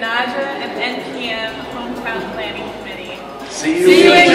NAJA and NPM Hometown Planning Committee. See you, See you.